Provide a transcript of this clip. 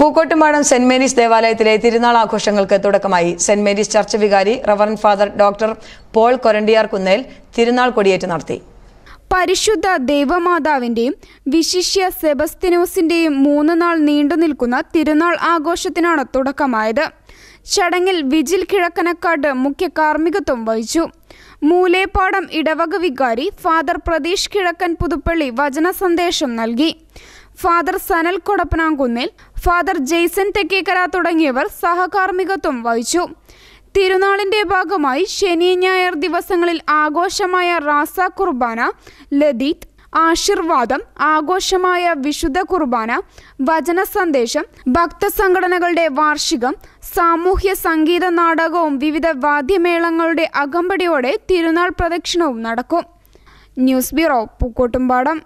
Pookkottumpadam saint Mary's ദേവാലയത്തിലെ തിരുനാൾ ആഘോഷങ്ങൾക്ക് തുടക്കമായി സെന്റ് മേരീസ് ചർച്ച് വികാരി reverend father doctor Paul Korandiyarkunnel തിരുനാൾ കൊടിയേറ്റ് നടത്തി. പരിശുദ്ധ ദേവമാതാവിന്റെയും വിശിഷ്യ സെബസ്തിനോസിന്റെയും മൂന്ന് നാൾ നീണ്ടു നിൽക്കുന്ന തിരുനാൾ ആഘോഷത്തിനാണ് തുടക്കമായത്. ചടങ്ങിൽ വിജിൽ കിഴക്കനക്കാട് മുഖ്യ കാർമ്മികത്വം വഹിച്ചു. മൂലേപ്പാടം ഇടവക വികാരി ഫാദർ പ്രതീഷ് കിഴക്കൻ പുതുപ്പള്ളി വചന സന്ദേശം നൽകി. ഫാദർ സനൽ കൊടപ്പനാങ്കുന്നിൽ ഫാദർ ജെയ്സൺ തെക്കേക്കര തുടങ്ങിയവർ സഹകാർമ്മികത്വം വഹിച്ചു. തിരുനാളിന്റെ ഭാഗമായി ശനി ഞായർ ദിവസങ്ങളിൽ ആഘോഷമായ റാസ കുർബാന ലതീത് ആശീർവാദം ആഘോഷമായ വിശുദ്ധ കുർബാന വചന സന്ദേശം ഭക്തസംഘടനകളുടെ വാർഷികം സാമൂഹ്യ സംഗീത നാടകവും വിവിധ വാദ്യമേളങ്ങളുടെ അകമ്പടിയോടെ തിരുനാൾ പ്രദക്ഷിണവും നടക്കും. News bureau Pookkottumpadam.